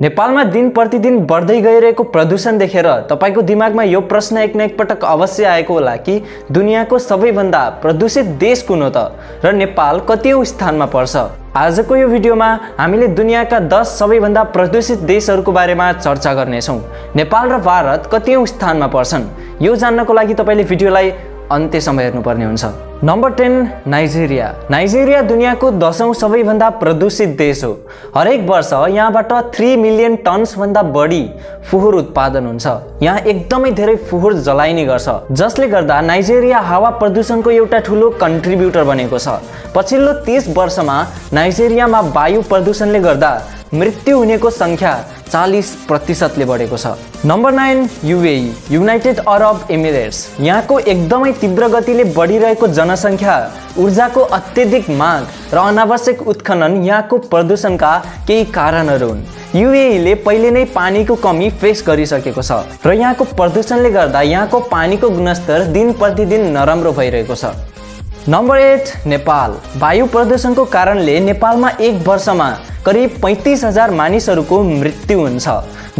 नेपालमा दिन प्रतिदिन बढ्दै गइरहेको प्रदूषण देखेर तपाईँको दिमागमा यो प्रश्न एक न एकपटक अवश्य आएको होला कि दुनियाँको सबैभन्दा प्रदूषित देश कुन हो त? र नेपाल कतिौँ स्थानमा पर्छ? आजको यो भिडियोमा हामीले दुनियाँका दस सबैभन्दा प्रदूषित देशहरूको बारेमा चर्चा गर्नेछौँ। नेपाल र भारत कतिौँ स्थानमा पर्छन्? यो जान्नको लागि तपाईँले भिडियोलाई अन्त्यसम्म हेर्नुपर्ने हुन्छ। नम्बर टेन नाइजेरिया नाइजेरिया दुनियाँको दसौँ सबैभन्दा प्रदूषित देश हो। हरेक वर्ष यहाँबाट थ्री मिलियन टन्सभन्दा बढी फोहोर उत्पादन हुन्छ। यहाँ एकदमै धेरै फोहोर जलाइने गर्छ। जसले गर्दा नाइजेरिया हावा प्रदूषणको एउटा ठुलो कन्ट्रिब्युटर बनेको छ। पछिल्लो तिस वर्षमा नाइजेरियामा वायु प्रदूषणले गर्दा मृत्यु हुनेको सङ्ख्या चालिस प्रतिशतले बढेको छ। Number nine UAE united Arab Emirates यहाँको एकदमै तीव्र गतिले बढिरहेको जनसङ्ख्या ऊर्जाको अत्यधिक माग र अनावश्यक उत्खनन यहाँको प्रदूषणका केही कारणहरू हुन्। युएईले पहिले नै पानीको कमी फेस गरिसकेको छ र यहाँको प्रदूषणले गर्दा यहाँको पानीको गुणस्तर दिन प्रतिदिन नराम्रो भइरहेको छ। Number eight Nepal. वायु प्रदूषणको कारणले नेपालमा एक वर्षमा करिब पैँतिस हजार मानिसहरूको मृत्यु हुन्छ।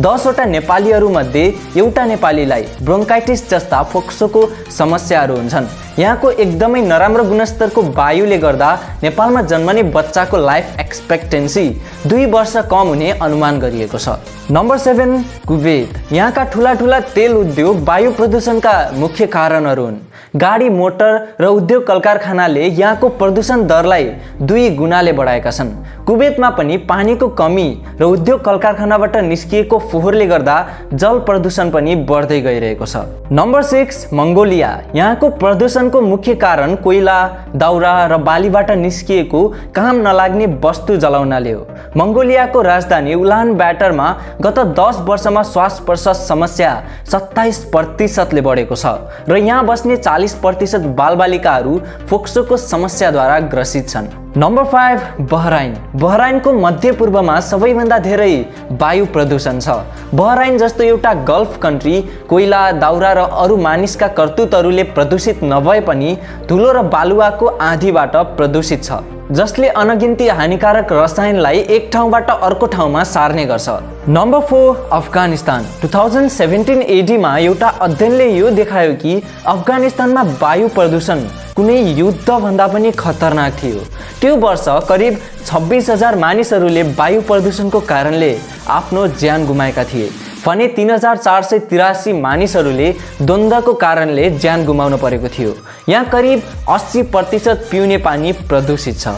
दसवटा नेपालीहरूमध्ये एउटा नेपालीलाई ब्रोङ्काइटिस जस्ता फोक्सोको समस्याहरू हुन्छन्। यहाँको एकदमै नराम्रो गुणस्तरको वायुले गर्दा नेपालमा जन्मने बच्चाको लाइफ एक्सपेक्टेन्सी दुई वर्ष कम हुने अनुमान गरिएको छ। Number seven Kuwait. यहाँका ठुला ठुला तेल उद्योग वायु प्रदूषणका मुख्य कारणहरू हुन्। गाडी मोटर र उद्योग कल कारखानाले यहाँको प्रदूषण दरलाई दुई गुणाले बढाएका छन्। कुवेतमा पनि पानीको कमी र उद्योग कल कारखानाबाट निस्किएको फोहोरले गर्दा जल प्रदूषण पनि बढ्दै गइरहेको छ। नम्बर सिक्स मङ्गोलिया यहाँको प्रदूषणको मुख्य कारण कोइला दाउरा र बालीबाट निस्किएको काम नलाग्ने वस्तु जलाउनाले हो। मङ्गोलियाको राजधानी उलान ब्याटरमा गत दस वर्षमा श्वास प्रश्वास समस्या सत्ताइस प्रतिशतले बढेको छ र यहाँ बस्ने चालिस प्रतिशत बालबालिकाहरू फोक्सोको समस्याद्वारा ग्रसित छन्। नम्बर फाइभ बहराइन बहराइनको मध्यपूर्वमा सबैभन्दा धेरै वायु प्रदूषण छ। बहराइन जस्तो एउटा गल्फ कन्ट्री कोइला दाउरा र अरू मानिसका कर्तुतहरूले प्रदूषित नभए पनि धुलो र बालुवाको आँधीबाट प्रदूषित छ जसले अनगिन्ती हानिकारक रसायनलाई एक ठाउँबाट अर्को ठाउँमा सार्ने गर्छ। Number four Afghanistan. Two thousand seventeen एडीमा एउटा अध्ययनले यो देखायो कि अफगानिस्तानमा वायु प्रदूषण कुनै युद्धभन्दा पनि खतरनाक थियो। त्यो वर्ष करिब छब्बिस हजार मानिसहरूले वायु प्रदूषणको कारणले आफ्नो ज्यान गुमाएका थिए। भने तिन हजार चार सय तिरासी मानिसहरूले द्वन्द्वको कारणले ज्यान गुमाउनु परेको थियो। यहाँ करिब अस्सी प्रतिशत पिउने पानी प्रदूषित छ।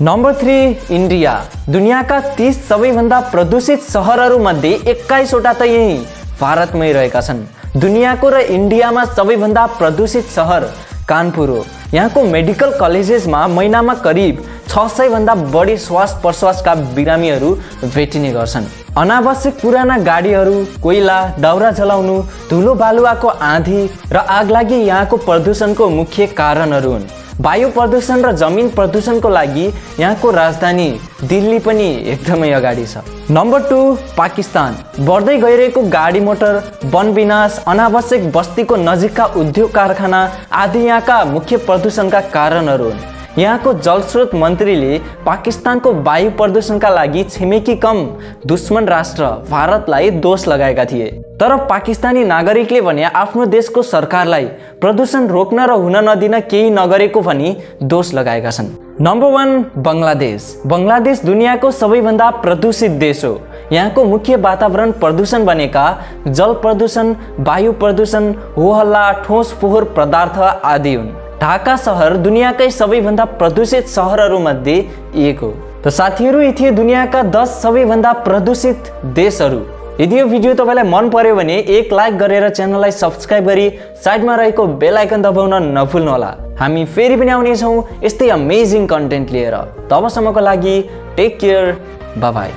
Number three India. दुनियाँका तिस सबैभन्दा प्रदूषित सहरहरूमध्ये एक्काइसवटा त यहीँ भारतमै रहेका छन्। दुनियाँको र इन्डियामा सबैभन्दा प्रदूषित सहर कानपुर हो। यहाँको मेडिकल कलेजेसमा महिनामा करिब छ सयभन्दा बढी श्वास प्रश्वासका बिरामीहरू भेटिने गर्छन्। अनावश्यक पुराना गाडीहरू कोइला दाउरा जलाउनु धुलो बालुवाको आँधी र आगलागी यहाँको प्रदूषणको मुख्य कारणहरू हुन्। वायु प्रदूषण र जमिन प्रदूषणको लागि यहाँको राजधानी दिल्ली पनि एकदमै अगाडि छ। Number two Pakistan. बढ्दै गइरहेको गाडी मोटर वन विनाश अनावश्यक बस्तीको नजिकका उद्योग कारखाना आदि यहाँका मुख्य प्रदूषणका कारणहरू हुन्। यहाँको जलस्रोत मन्त्रीले पाकिस्तानको वायु प्रदूषणका लागि छिमेकी कम दुश्मन राष्ट्र भारतलाई दोष लगाएका थिए। तर पाकिस्तानी नागरिकले भने आफ्नो देशको सरकारलाई प्रदूषण रोक्न र हुन नदिन केही नगरेको भनी दोष लगाएका छन्। Number one Bangladesh. बङ्गलादेश दुनियाँको सबैभन्दा प्रदूषित देश हो। यहाँको मुख्य वातावरण प्रदूषण बनेका जल प्रदूषण वायु प्रदूषण होहल्ला ठोस फोहोर पदार्थ आदि हुन्। ढाका सहर दुनियाँकै सबैभन्दा प्रदूषित सहरहरूमध्ये एक हो। त साथीहरू यी थिए दुनियाँका दस सबैभन्दा प्रदूषित देशहरू। यदि यो भिडियो तपाईँलाई मन पर्यो भने एक लाइक गरेर च्यानललाई सब्सक्राइब गरी साइडमा रहेको बेल आइकन दबाउन नभुल्नुहोला। हामी फेरि पनि आउनेछौँ यस्तै अमेजिङ कन्टेन्ट लिएर। तबसम्मको लागि टेक केयर बाई